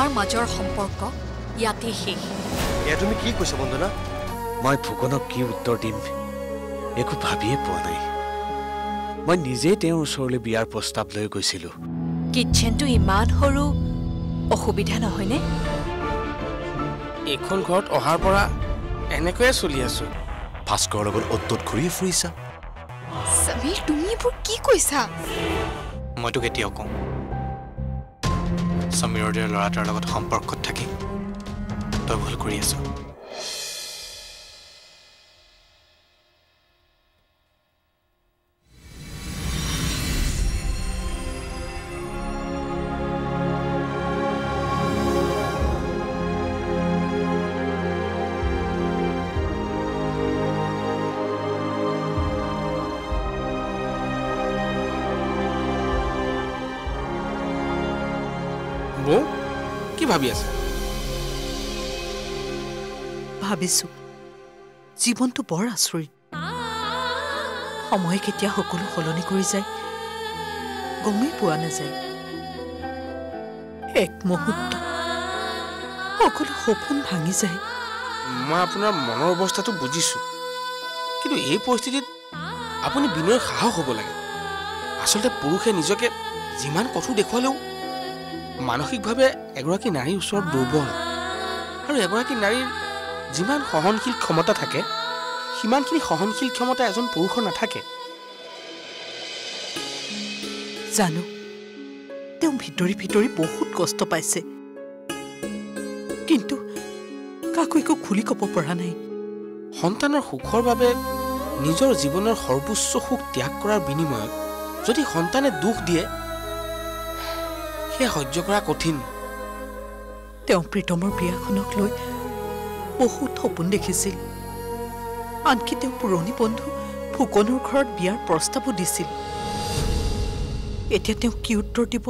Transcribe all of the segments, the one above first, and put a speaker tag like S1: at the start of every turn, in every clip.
S1: আমাৰ মাজৰ সম্পৰ্ক ইয়াতে শেষ।
S2: এয়া তুমি কি কৈছা বন্দনা? মই ফুকনক কি উত্তৰ দিম একো ভাবিয়ে পোৱা নাই। মই নিজেই তেওঁৰ ওচৰলৈ বিয়াৰ প্ৰস্তাৱ লৈ গৈছিলোঁ।
S1: কিটচেনটো ইমান সৰু অসুবিধা নহয়নে?
S3: এইখন ঘৰত অহাৰ পৰা এনেকৈয়ে চলি আছো।
S2: ভাস্কৰৰ লগত অ'ত ত'ত ঘূৰিয়ে ফুৰিছা?
S4: সমীৰ তুমি এইবোৰ কি কৈছা?
S5: মই তোক এতিয়াও কওঁ। সমীৰৰ দৰে ল'ৰা এটাৰ লগত সম্পৰ্কত থাকি তই ভুল কৰি আছ।
S3: ভাবি আছে?
S6: ভাবিছো। জীৱনটো বৰ আচৰিত। সময় কেতিয়া সকলো সলনি কৰি যায় গমেই পোৱা নাযায়। এক মুহূৰ্ত সকলো সপোন ভাঙি যায়।
S3: মই আপোনাৰ মনৰ অৱস্থাটো বুজিছোঁ। কিন্তু এই পৰিস্থিতিত আপুনি বিনয়ৰ সাহস হ'ব লাগে। আচলতে পুৰুষে নিজকে যিমান কঠোৰ দেখুৱালেও মানসিকভাৱে এগৰাকী নাৰীৰ ওচৰত দুৰ্বল। আৰু এগৰাকী নাৰীৰ যিমান সহনশীল ক্ষমতা থাকে সিমানখিনি সহনশীল ক্ষমতা এজন পুৰুষৰ নাথাকে।
S6: জানো তেওঁ ভিতৰি ভিতৰি বহুত কষ্ট পাইছে। কিন্তু কাকো একো খুলি ক'ব পৰা নাই।
S3: সন্তানৰ সুখৰ বাবে নিজৰ জীৱনৰ সৰ্বোচ্চ সুখ ত্যাগ কৰাৰ বিনিময়ত যদি সন্তানে দুখ দিয়ে সেয়া সহ্য কৰা কঠিন।
S6: তেওঁ প্ৰীতমৰ বিয়াখনক লৈ বহুত সপোন দেখিছিল। আনকি তেওঁ পুৰণি বন্ধু ফুকনৰ ঘৰত বিয়াৰ প্ৰস্তাৱো দিছিল। এতিয়া তেওঁ কি উত্তৰ দিব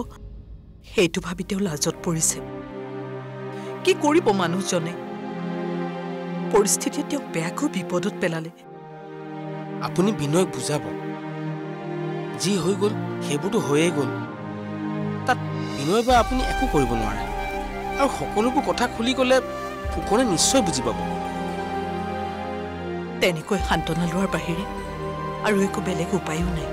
S6: সেইটো ভাবি তেওঁ লাজত পৰিছে। কি কৰিব মানুহজনে? পৰিস্থিতিয়ে তেওঁক বেয়াকৈ বিপদত পেলালে।
S3: আপুনি বিনয়ক বুজাব। যি হৈ গ'ল সেইবোৰতো হৈয়ে গ'ল। বিনয় বা আপুনি একো কৰিব নোৱাৰে। আৰু সকলোবোৰ কথা খুলি ক'লে ফুকনে নিশ্চয় বুজি পাব।
S6: তেনেকৈ সান্তনা লোৱাৰ বাহিৰে আৰু একো বেলেগ উপায়ো নাই।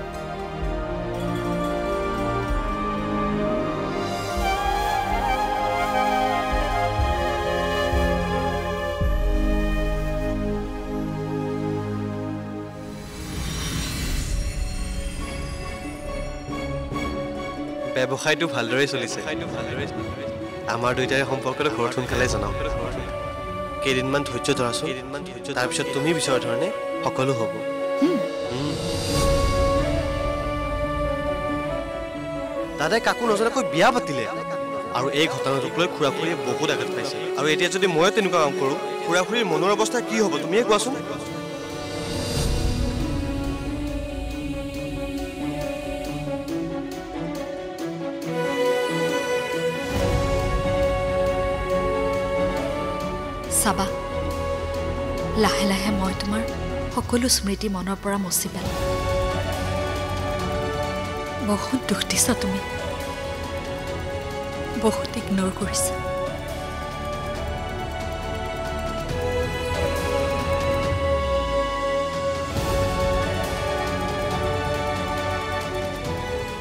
S2: ব্যৱসায়টো ভালদৰে চলিছে। আমাৰ দুইটাৰে সম্পৰ্কটো ঘৰত সোনকালে জনাওঁ কেইদিনমান ধৈৰ্য ধৰাচোন। তাৰপিছত তুমি বিচৰা ধৰণে সকলো হ'ব। দাদাই কাকো নজনাকৈ বিয়া পাতিলে আৰু এই ঘটনাটোক লৈ খুৰা খুৰীয়ে বহুত আঘাত পাইছে। আৰু এতিয়া যদি ময়ো তেনেকুৱা কাম কৰোঁ খুৰা খুৰীৰ মনৰ অৱস্থা কি হ'ব তুমিয়ে কোৱাচোন?
S1: লাহে লাহে মই তোমাৰ সকলো স্মৃতি মনৰ পৰা মচি পেলাম। বহুত দুখ দিছা তুমি। বহুত ইগন'ৰ কৰিছা।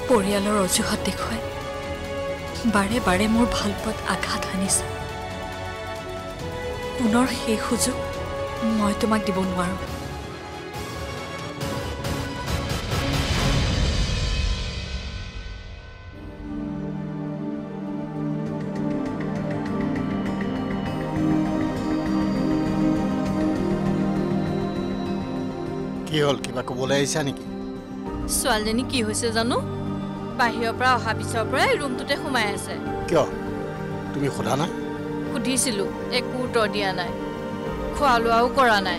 S1: পৰিয়ালৰ অজুহাত দেখুৱাই বাৰে বাৰে মোৰ ভাল পোৱাত আঘাত সানিছা পুনৰ সেই সুযোগ মই তোমাক দিব নোৱাৰোঁ।
S7: কি হ'ল? কিবা ক'বলৈ আহিছা নেকি?
S8: ছোৱালীজনী কি হৈছে জানো? বাহিৰৰ পৰা অহা পিছৰ পৰাই ৰুমটোতে সোমাই আছে।
S7: কিয়? তুমি সোধা নাই
S8: সুধিছিলোঁ একো উত্তৰ দিয়া নাই। খোৱা লোৱাও কৰা নাই।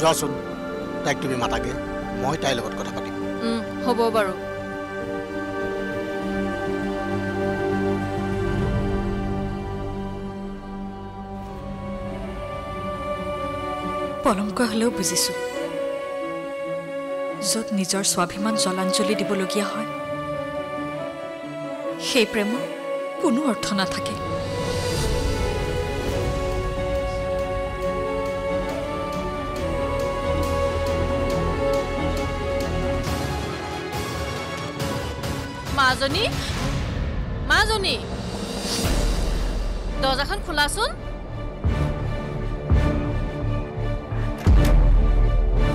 S7: যোৱাচোন তাইক তুমি মাতাগে মই তাইৰ লগত কথা পাতিম।
S8: হ'ব বাৰু।
S1: পলমকৈ হ'লেও বুজিছোঁ। য'ত নিজৰ স্বাভিমান জলাঞ্জলি দিবলগীয়া হয় সেই প্ৰেমৰ কোনো অৰ্থ নাথাকে।
S8: মাজনী? মাজনী? দৰ্জাখন খোলাচোন।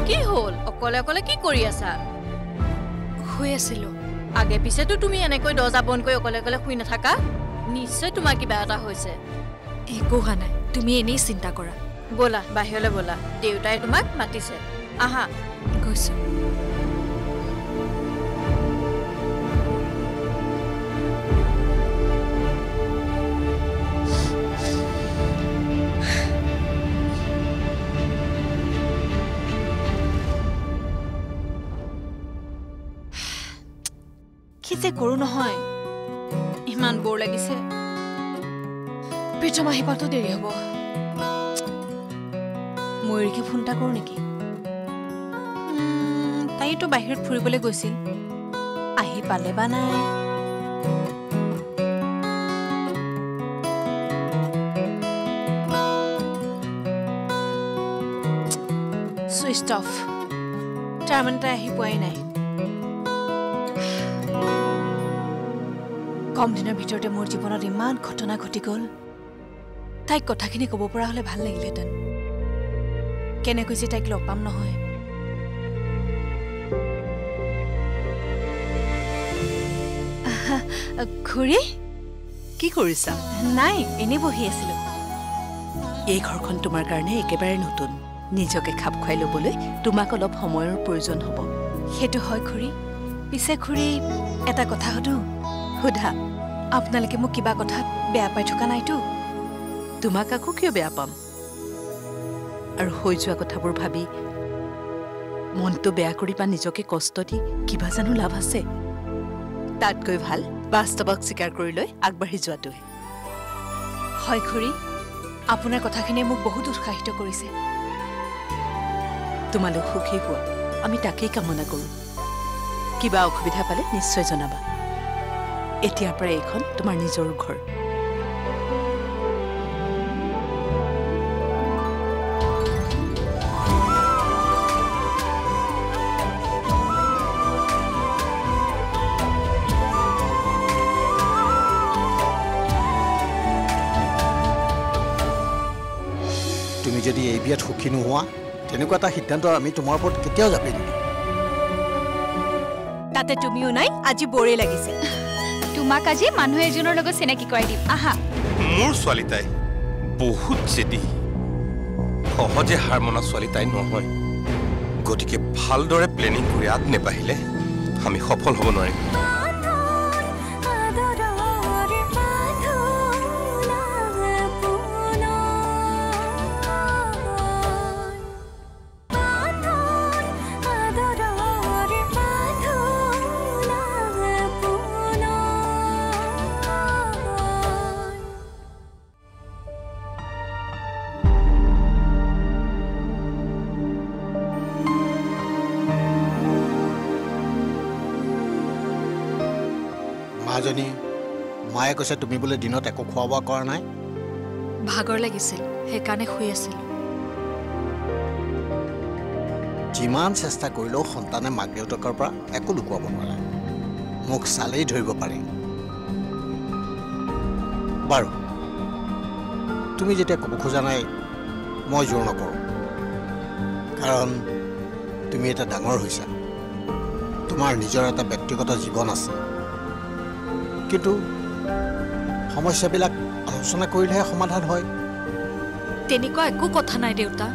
S8: কি হ'ল? অকলে অকলে কি কৰি আছা?
S1: শুই আছিলোঁ।
S8: আগে পিছেতো তুমি এনেকৈ দৰ্জা বন্ধ কৰি অকলে অকলে শুই নাথাকা? নিশ্চয় তোমাৰ কিবা এটা হৈছে।
S1: একো হোৱা নাই। তুমি এনেই চিন্তা কৰা।
S8: ব'লা বাহিৰলৈ ব'লা। দেউতাই তোমাক মাতিছে। আহা।
S1: গৈছোঁ।
S8: যে কৰোঁ নহয়। ইমান বৰ লাগিছে। প্ৰীতম আহি পাতো দেৰি হ'ব। ময়ূৰীকে ফোন এটা কৰোঁ নেকি? তাইতো বাহিৰত ফুৰিবলৈ গৈছিল। আহি পালে বা নাই? চুইচ অফ তাৰমানে তাই আহি পোৱাই নাই। কম দিনৰ ভিতৰতে মোৰ জীৱনত ইমান ঘটনা ঘটি গ'ল। তাইক কথাখিনি ক'ব পৰা হ'লে ভাল লাগিলেহেঁতেন। কেনেকৈ যে তাইক লগ পাম নহয়। খুৰী?
S6: কি কৰিছা?
S8: নাই এনেই বহি আছিলোঁ।
S6: এই ঘৰখন তোমাৰ কাৰণে একেবাৰে নতুন। নিজকে খাপ খুৱাই ল'বলৈ তোমাক অলপ সময়ৰ প্ৰয়োজন হ'ব।
S8: সেইটো হয় খুৰী। পিছে খুৰী এটা কথা সুধো।
S6: সোধা
S8: আপোনালোকে মোক কিবা কথাত বেয়া পাই থকা নাইতো?
S6: তোমাক আকৌ কিয় বেয়া পাম? আৰু হৈ যোৱা কথাবোৰ ভাবি মনটো বেয়া কৰি বা নিজকে কষ্ট দি কিবা জানো লাভ আছে? তাতকৈ ভাল বাস্তৱক স্বীকাৰ কৰি লৈ আগবাঢ়ি যোৱাটোহে
S8: হয় খুৰী আপোনাৰ কথাখিনিয়ে মোক বহুত উৎসাহিত কৰিছে।
S6: তোমালোক সুখী হোৱা আমি তাকেই কামনা কৰোঁ। কিবা অসুবিধা পালে নিশ্চয় জনাবা। এতিয়াৰ পৰা এইখন তোমাৰ নিজৰ ঘৰ।
S7: তুমি যদি এই বিয়াত সুখী নোহোৱা তেনেকুৱা এটা সিদ্ধান্ত আমি তোমাৰ ওপৰত কেতিয়াও জাপি নিদিওঁ।
S8: তাতে তুমিও নাই আজি বৰেই লাগিছে।
S4: তোমাক আজি মানুহ এজনৰ লগত চিনাকি কৰাই দিম। আহা।
S9: মোৰ ছোৱালী তাই বহুত জেদি। সহজে হাৰ মনা ছোৱালী তাই নহয়। গতিকে ভালদৰে প্লেনিং কৰি আগ নেবাঢ়িলে আমি সফল হ'ব নোৱাৰিম।
S7: মায়ে কৈছে তুমি বোলে দিনত একো খোৱা বোৱা কৰা নাই?
S1: ভাগৰ লাগিছিল সেইকাৰণে শুই আছিলোঁ।
S7: যিমান চেষ্টা কৰিলেও সন্তানে মাক দেউতাকৰ পৰা একো লুকুৱাব নোৱাৰে। মোক চালেই ধৰিব পাৰি। বাৰু তুমি যেতিয়া ক'ব খোজা নাই মই জোৰ নকৰোঁ। কাৰণ তুমি এটা ডাঙৰ হৈছা। তোমাৰ নিজৰ এটা ব্যক্তিগত জীৱন আছে। কিন্তু সমস্যাবিলাক আলোচনা কৰিলেহে সমাধান হয়।
S1: তেনেকুৱা একো কথা নাই দেউতা।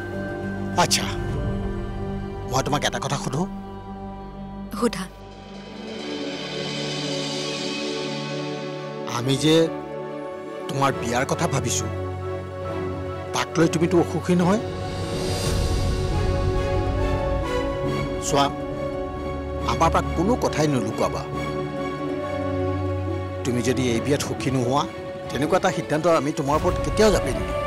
S7: আচ্ছা মই তোমাক এটা কথা সোধোঁ।
S1: সোধা।
S7: আমি যে তোমাৰ বিয়াৰ কথা ভাবিছোঁ তাক লৈ তুমিতো অসুখী নহয়। চোৱা আমাৰ পৰা কোনো কথাই নুলুকুৱাবা। তুমি যদি এই বিয়াত সুখী নোহোৱা তেনেকুৱা এটা সিদ্ধান্ত আমি তোমাৰ ওপৰত কেতিয়াও জাপি নিদিওঁ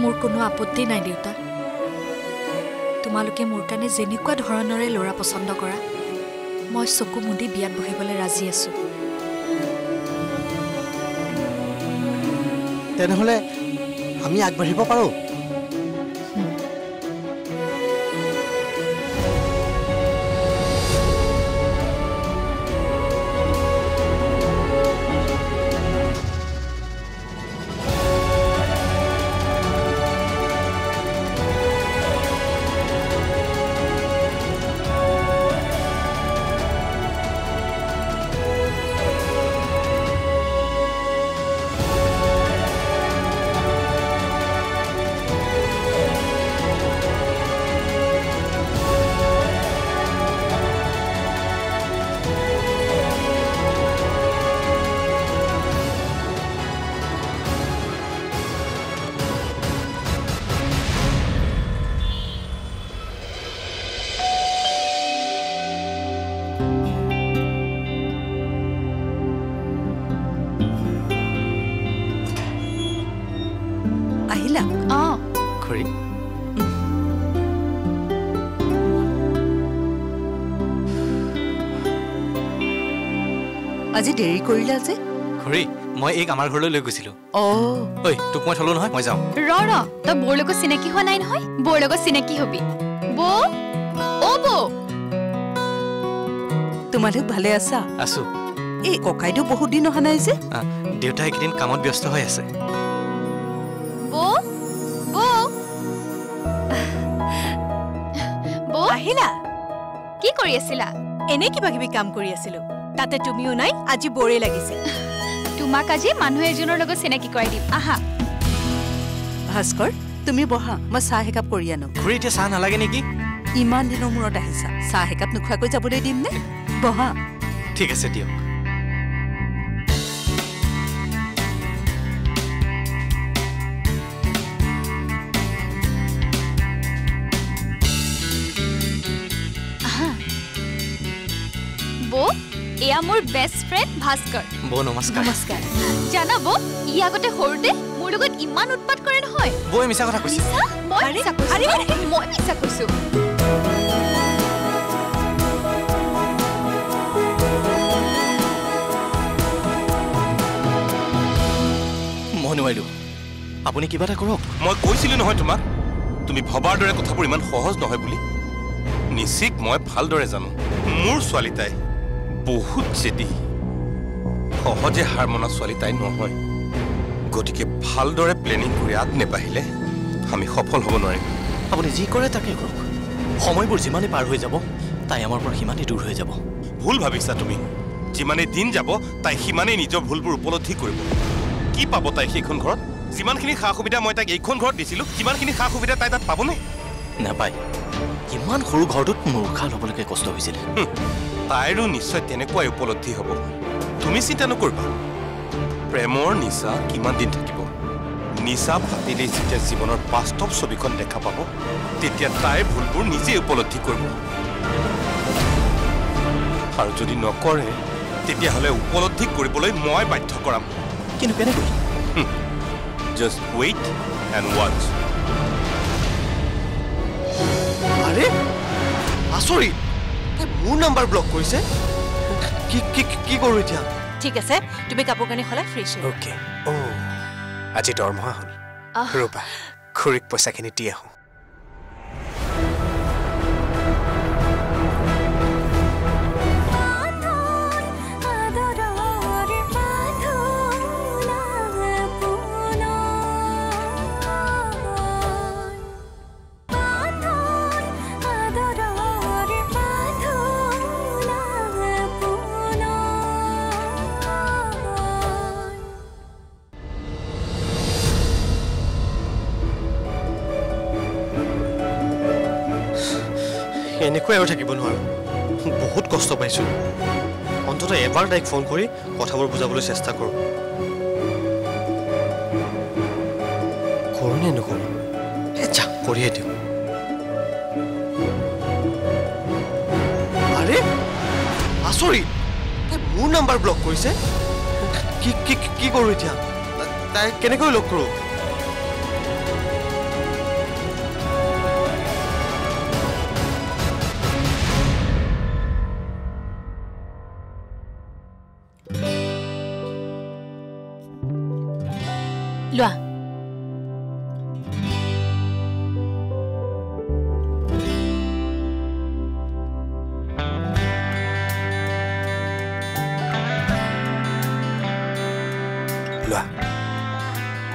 S1: মোৰ কোনো আপত্তি নাই দেউতা। তোমালোকে মোৰ কাৰণে যেনেকুৱা ধৰণৰে ল'ৰা পচন্দ কৰা মই চকু মুদি বিয়াত বহিবলৈ ৰাজি আছোঁ।
S7: তেনেহ'লে আমি আগবাঢ়িব পাৰোঁ?
S6: আজি দেৰি কৰিলা যে?
S5: খুৰী মই এইক আমাৰ ঘৰলৈ লৈ গৈছিলোঁ।
S6: অঁ।
S5: ঐ তোক মই থলো নহয় মই যাওঁ।
S4: ৰ ৰ তই বৌৰ লগত চিনাকি হোৱা নাই নহয়? বৌৰ লগত চিনাকি হবি। বৌ? অ' বৌ!
S6: তোমালোক ভালে আছা?
S5: আছোঁ।
S6: এই ককাইদেউ বহুত দিন অহা নাই যে।
S5: দেউতা এইকেইদিন কামত ব্যস্ত হৈ আছে।
S4: বৌ? বৌ? বৌ?
S8: আহিলা?
S4: কি কৰি আছিলা?
S8: এনে কিবা কিবি কাম কৰি আছিলো। তাতে তুমিও নাই আজি বৰে লাগিছে।
S4: তোমাক আজি মানুহ এজনৰ লগত চিনাকি কৰাই দিম। আহা।
S6: ভাস্কৰ তুমি বহা মই চাহ একাপ কৰি আনো।
S5: খুৰী এতিয়া চাহ নালাগে নেকি?
S6: ইমান দিনৰ মূৰত আহিছা। চাহ একাপ নোখোৱাকৈ যাবলৈ দিম নে বহা।
S5: ঠিক আছে দিয়ক।
S4: এয়া মোৰ বেষ্ট ফ্ৰেণ্ড ভাস্কৰ।
S5: বৌ নমস্কাৰ।
S4: নমস্কাৰ। জানা বৌ ই আগতে সৰুতে মোৰ লগত ইমান উৎপাত কৰে নহয়।
S5: বৌয়ে মিছা কথা কৈছে।
S4: মিছা? মই মিছা কৈছো। মই মিছা কৈছো।
S2: মই নোৱাৰিলোঁ। আপুনি কিবা এটা কৰক।
S9: মই কৈছিলোঁ নহয় তোমাক তুমি ভবাৰ দৰে কথাবোৰ ইমান সহজ নহয় বুলি। নিশ্চিত মই ভালদৰে জানো। মোৰ ছোৱালী তাই। বহুত জেদি। সহজে হাৰ মনা ছোৱালী তাই নহয়। গতিকে ভালদৰে প্লেনিং কৰি আগ নেবাঢ়িলে আমি সফল হ'ব নোৱাৰিম।
S2: আপুনি যি কৰে তাকে কৰক। সময়বোৰ যিমানেই পাৰ হৈ যাব তাই আমাৰ পৰা সিমানেই দূৰ হৈ যাব।
S9: ভুল ভাবিছা তুমি। যিমানেই দিন যাব তাই সিমানেই নিজৰ ভুলবোৰ উপলব্ধি কৰিব। কি পাব তাই সেইখন ঘৰত? যিমানখিনি সা সুবিধা মই তাইক এইখন ঘৰত দিছিলোঁ সিমানখিনি সা সুবিধা তাই তাত পাবনে?
S2: নাপায়। ইমান সৰু ঘৰটোত মোৰ উশাহ ল'বলৈকে কষ্ট হৈছিল।
S9: তাইৰো নিশ্চয় তেনেকুৱাই উপলব্ধি হ'ব। তুমি চিন্তা নকৰিবা। প্ৰেমৰ নিচা কিমান দিন থাকিব? নিচা ফাটিলেই যেতিয়া জীৱনৰ বাস্তৱ ছবিখন দেখা পাব তেতিয়া তাইৰ ভুলবোৰ নিজেই উপলব্ধি কৰিব। আৰু যদি নকৰে তেতিয়াহ'লে উপলব্ধি কৰিবলৈ মই বাধ্য কৰাম।
S2: কিন্তু কেনেকৈ?
S9: জাষ্ট ৱেইট এণ্ড
S2: আৰে আচৰিত! মোৰ নাম্বাৰ ব্লক কৰিছে? কি কি কি কৰোঁ এতিয়া?
S8: ঠিক আছে তুমি কাপোৰ কানি সলাই
S10: অ'কে অ' আজি দৰমহা হ'ল।
S4: আহ।
S10: ৰ'বা খুৰীক পইচাখিনি দি আহোঁ।
S2: এনেকৈ আৰু থাকিব নোৱাৰোঁ। বহুত কষ্ট পাইছোঁ। অন্ততঃ এবাৰ তাইক ফোন কৰি কথাবোৰ বুজাবলৈ চেষ্টা কৰোঁ। কৰোঁ নে নকৰোঁ? এ কৰিয়ে দিওঁ আৰে আচৰিত তাই মোৰ নাম্বাৰ ব্লক কৰিছে? কি কি কি কৰোঁ এতিয়া? তাই কেনেকৈ লগ কৰোঁ?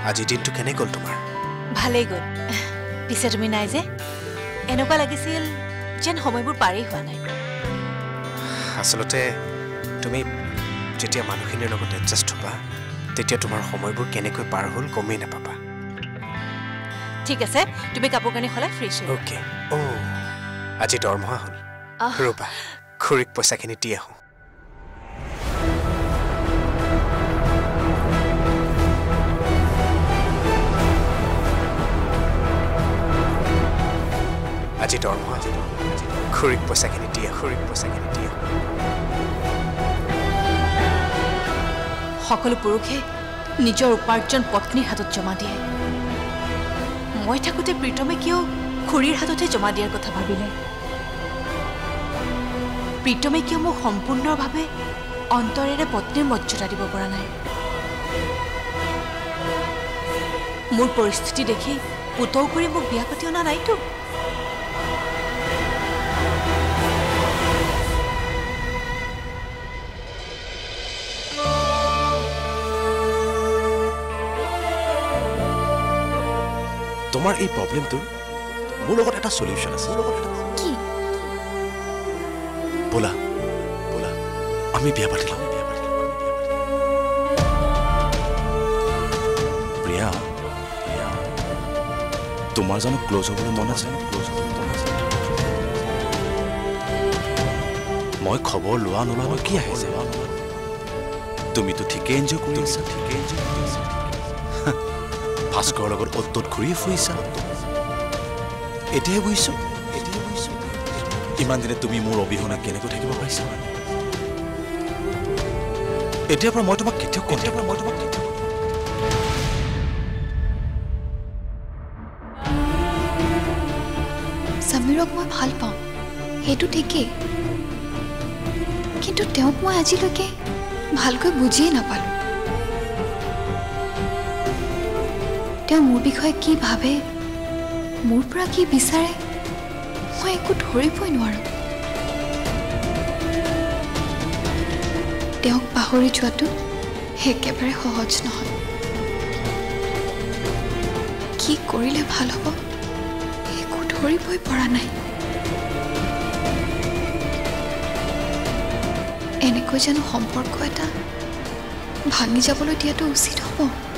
S10: আজিৰ দিনটো কেনে গ'ল তোমাৰ?
S8: ভালেই গ'ল। পিছে তুমি নাই যে? এনেকুৱা লাগিছিল যেন সময়বোৰ পাৰেই হোৱা নাই।
S10: আচলতে তুমি যেতিয়া মানুহখিনিৰ লগত এডজাষ্ট হ'বা তেতিয়া তোমাৰ সময়বোৰ কেনেকৈ পাৰ হ'ল গমেই নাপাবা।
S8: ঠিক আছে তুমি কাপোৰ কানি সলাই
S10: অ'কে অ' আজি দৰমহা হ'ল। ৰ'বা খুৰীক পইচাখিনি দি আহোঁ। আজি দৰমহা খুৰীক পইচাখিনি দি আহোঁ খুৰীক পইচাখিনি দি আহোঁ
S8: সকলো পুৰুষে নিজৰ উপাৰ্জন পত্নীৰ হাতত জমা দিয়ে। মই থাকোঁতে প্ৰীতমে কিয় খুৰীৰ হাততহে জমা দিয়াৰ কথা ভাবিলে? প্ৰীতমে কিয় মোক সম্পূৰ্ণভাৱে অন্তৰেৰে পত্নীৰ মৰ্যাদা দিব পৰা নাই? মোৰ পৰিস্থিতি দেখি পুতৌ কৰি মোক বিয়া পাতি অনা নাইতো।
S11: তোমাৰ এই প্ৰব্লেমটোৰ মোৰ লগত এটা চলিউশ্যন আছে। ব'লা ব'লা আমি বিয়া পাতি লওঁ বিয়া পাতি। প্ৰিয়া তোমাৰ জানো ক্ল'জ হ'বলৈ মন আছে? ক্ল'জ হ'বলৈ মন আছে মই খবৰ লোৱা নোলোৱানো কি আহিছে? তুমিতো ঠিকেই এনজয় কৰি আছা ঠিকেই এনজয় কৰি আছা। ভাস্কৰৰ লগত অ'ত ত'ত ঘূৰি ফুৰিছা? এতিয়াহে বুজিছো। এতিয়াহে বুজিছো। ইমান দিনে তুমি মোৰ অবিহনে কেনেকৈ থাকিব পাৰিছা? এতিয়াৰ পৰা মই তোমাক কেতিয়াও এতিয়াৰ পৰা মই তোমাক কেতিয়াও
S12: সমীৰক মই ভাল পাওঁ। সেইটো ঠিকেই। কিন্তু তেওঁক মই আজিলৈকে ভালকৈ বুজিয়েই নাপালোঁ। তেওঁ মোৰ বিষয়ে কি ভাবে? মোৰ পৰা কি বিচাৰে? মই একো ধৰিবই নোৱাৰোঁ। তেওঁক পাহৰি যোৱাটো একেবাৰে সহজ নহয়। কি কৰিলে ভাল হ'ব? একো ধৰিবই পৰা নাই। এনেকৈ জানো সম্পৰ্ক এটা ভাঙি যাবলৈ দিয়াটো উচিত হ'ব।